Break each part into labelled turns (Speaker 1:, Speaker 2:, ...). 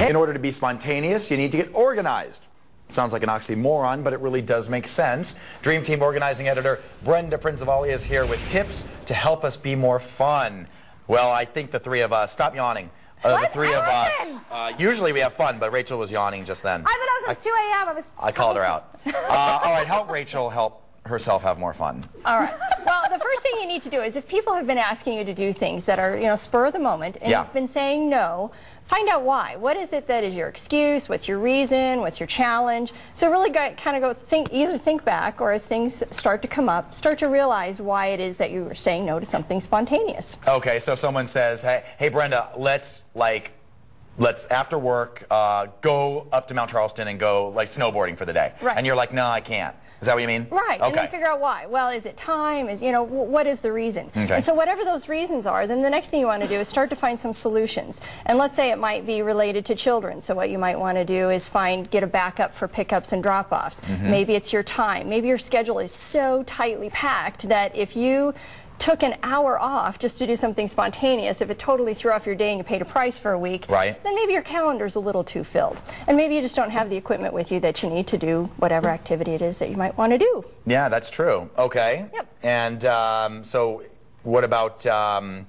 Speaker 1: In order to be spontaneous, you need to get organized. Sounds like an oxymoron, but it really does make sense. Dream Team organizing editor Brenda Prinzavalli is here with tips to help us be more fun. Well, I think the three of us, stop yawning. Uh, the three
Speaker 2: I
Speaker 1: of us, uh, usually we have fun, but Rachel was yawning just then.
Speaker 2: I've been out since 2 a.m. I was.
Speaker 1: I called her out. Uh, all right, help Rachel help herself have more fun.
Speaker 2: All right. Well, the first thing you need to do is if people have been asking you to do things that are, you know, spur of the moment, and
Speaker 1: Yeah.
Speaker 2: you've been saying no, find out why. What is it that is your excuse? What's your reason? What's your challenge? So really go, kind of go think, either think back or as things start to come up, start to realize why it is that you were saying no to something spontaneous.
Speaker 1: Okay, so if someone says, hey, hey Brenda, let's like, let's after work uh, go up to Mount Charleston and go like snowboarding for the day.
Speaker 2: Right.
Speaker 1: And you're like, no, I can't. Is that what you mean?
Speaker 2: Right,
Speaker 1: Okay.
Speaker 2: and then figure out why. Well, is it time? Is you know wh- what is the reason?
Speaker 1: Okay.
Speaker 2: And so whatever those reasons are, then the next thing you want to do is start to find some solutions. And let's say it might be related to children. So what you might want to do is find get a backup for pickups and drop-offs.
Speaker 1: Mm-hmm.
Speaker 2: Maybe it's your time. Maybe your schedule is so tightly packed that if you took an hour off just to do something spontaneous, if it totally threw off your day and you paid a price for a week,
Speaker 1: Right.
Speaker 2: then maybe your calendar's a little too filled. And maybe you just don't have the equipment with you that you need to do whatever activity it is that you might want to do.
Speaker 1: Yeah, that's true. Okay.
Speaker 2: Yep.
Speaker 1: And um, so, what about? Um,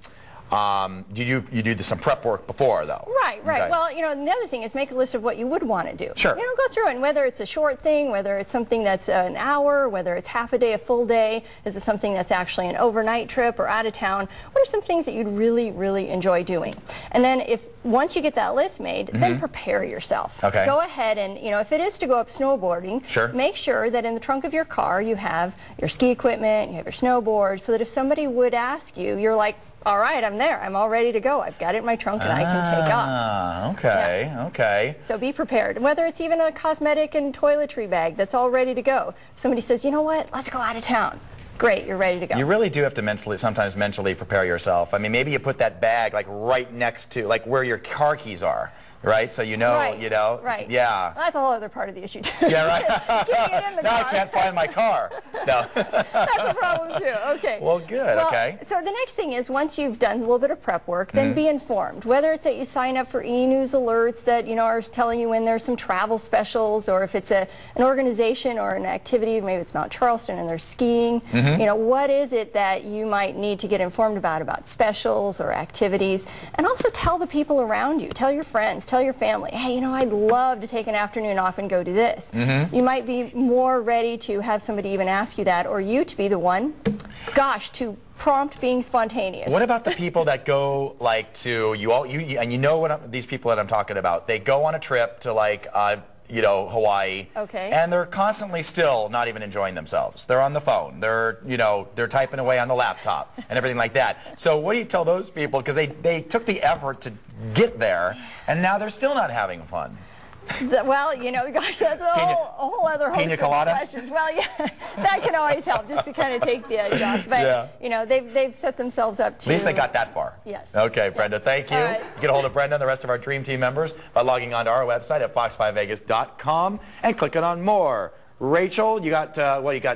Speaker 1: um, you do you do some prep work before though?
Speaker 2: Right, right.
Speaker 1: Okay.
Speaker 2: Well, you know, the other thing is make a list of what you would want to do.
Speaker 1: Sure.
Speaker 2: You know, go through it, and whether it's a short thing, whether it's something that's uh, an hour, whether it's half a day, a full day, is it something that's actually an overnight trip or out of town? What are some things that you'd really, really enjoy doing? And then if once you get that list made, then prepare yourself.
Speaker 1: Mm-hmm. Okay.
Speaker 2: Go ahead and, you know, if it is to go up snowboarding,
Speaker 1: Sure.
Speaker 2: make sure that in the trunk of your car you have your ski equipment, you have your snowboard, so that if somebody would ask you, you're like, all right, I'm there. I'm all ready to go. I've got it in my trunk and I can take off.
Speaker 1: Ah, okay, okay.
Speaker 2: So be prepared. Whether it's even a cosmetic and toiletry bag that's all ready to go. If somebody says, you know what, let's go out of town. Great, you're ready to go.
Speaker 1: You really do have to mentally, sometimes mentally prepare yourself. I mean, maybe you put that bag like right next to, like where your car keys are, right? So you know,
Speaker 2: right.
Speaker 1: you know.
Speaker 2: Right.
Speaker 1: Yeah.
Speaker 2: Well, that's a whole other part of the issue too.
Speaker 1: Yeah, right.
Speaker 2: Getting it in the
Speaker 1: now I can't find my car. No.
Speaker 2: That's a problem too. Okay.
Speaker 1: Well, good,
Speaker 2: Well,
Speaker 1: okay.
Speaker 2: So the next thing is once you've done a little bit of prep work, then
Speaker 1: Mm-hmm.
Speaker 2: be informed. Whether it's that you sign up for e-news alerts that you know are telling you when there's some travel specials, or if it's a an organization or an activity, maybe it's Mount Charleston and they're skiing.
Speaker 1: Mm-hmm.
Speaker 2: You know, what is it that you might need to get informed about about specials or activities, and also tell the people around you, tell your friends, tell your family, hey, you know, I'd love to take an afternoon off and go do this.
Speaker 1: Mm-hmm.
Speaker 2: You might be more ready to have somebody even ask you that, or you to be the one, gosh, to prompt being spontaneous.
Speaker 1: What about the people that go like to you all you you- and you know what I'm, these people that I'm talking about? They go on a trip to like uh, you know Hawaii.
Speaker 2: Okay.
Speaker 1: And they're constantly still not even enjoying themselves. They're on the phone. They're you know they're typing away on the laptop and everything like that. So what do you tell those people? Because they they took the effort to get there and now they're still not having fun.
Speaker 2: Th- Well, you know, gosh, that's a
Speaker 1: Pina-
Speaker 2: whole, a whole other host of questions. Well, yeah, that can always help just to kind of take the edge off. But
Speaker 1: Yeah.
Speaker 2: you know, they've they've set themselves up to.
Speaker 1: At least they got that far.
Speaker 2: Yes.
Speaker 1: Okay,
Speaker 2: Yeah.
Speaker 1: Brenda, thank you.
Speaker 2: Right.
Speaker 1: Get a hold of Brenda and the rest of our Dream Team members by logging on to our website at fox5vegas.com and clicking on more. Rachel, you got, uh, well, you got